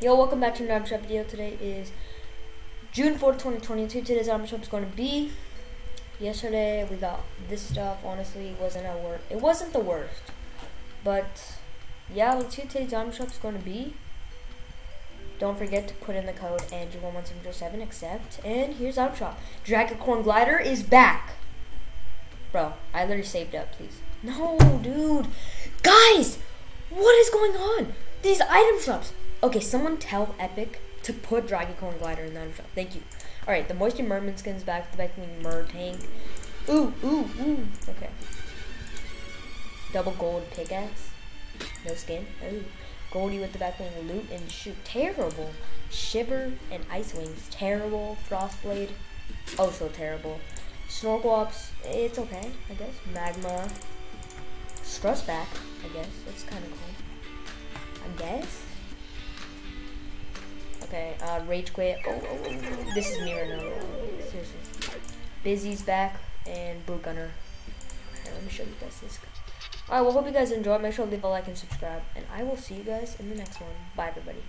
Yo, welcome back to another shop video. Today is June 4th, 2022. Today's item shop is going to be. Yesterday we got this stuff. Honestly, it wasn't a wor It wasn't the worst, but yeah, today's item shop is going to be. Don't forget to put in the code Andrew11707 accept. And here's item shop. Dragacorn Glider is back. Bro, I literally saved up, please. No, dude. Guys, what is going on? These item shops. Okay, someone tell Epic to put Dragacorn Glider in the item. Thank you. Alright, the Moisty Merman skin's back. The Beckoning Mer tank. Ooh, ooh, ooh. Okay. Double gold pickaxe. No skin. Ooh. Goldie with the Beckoning loot and shoot. Terrible. Shiver and Ice Wings. Terrible. Frostblade. Oh, so terrible. Snorkel Ops. It's okay, I guess. Magma. Struss back, I guess. That's kind of cool. I guess. Okay, uh, Rage Quit. Oh, oh, oh, this is Mirror now. Seriously. Busy's back, and Boot Gunner. Let me show you guys this. Alright, well, hope you guys enjoyed. Make sure to leave a like and subscribe. And I will see you guys in the next one. Bye, everybody.